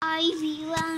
I will.